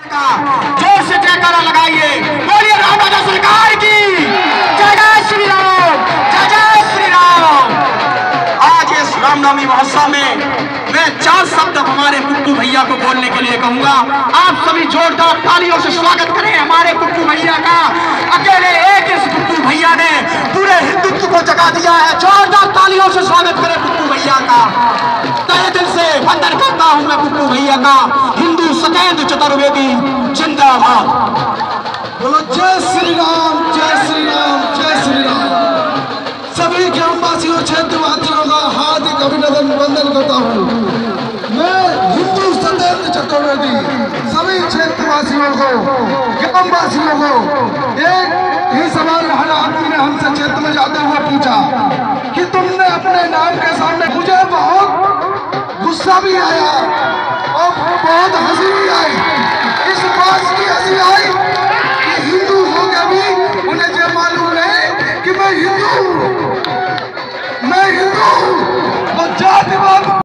ज़ोर से जयकारा लगाइए। बोलिए राम राजा सरकार की। जय जय श्री राम जय जय श्री राम आज इस रामनवमी महोत्सव में मैं चार शब्द हमारे कुट्टू भैया को बोलने के लिए कहूँगा। आप सभी जोरदार तालियों से स्वागत करें हमारे कुट्टू भैया का। अकेले एक इस कुट्टू भैया ने पूरे हिंदुत्व को जगा दिया है। जोरदार तालियों से स्वागत करें कुट्टू भैया का। तहे दिल से वंदन करता हूँ मैं कुट्टू भैया का। हिंदू चतुर्वेदी जिंदाबाद बोलो जय श्री राम जय श्री राम जय श्री राम सभी ग्रामवासियों, क्षेत्रवासियों का हार्दिक अभिनंदन, वंदन करता हूँ। मैं हिंदू सत्येंद्र चतुर्वेदी सभी क्षेत्रवासियों को, ग्रामवासियों को, एक ही सवाल हर आदमी ने हमसे क्षेत्र में जाते हुए पूछा कि तुमने अपने नाम के सामने मुझे बहुत गुस्सा भी आया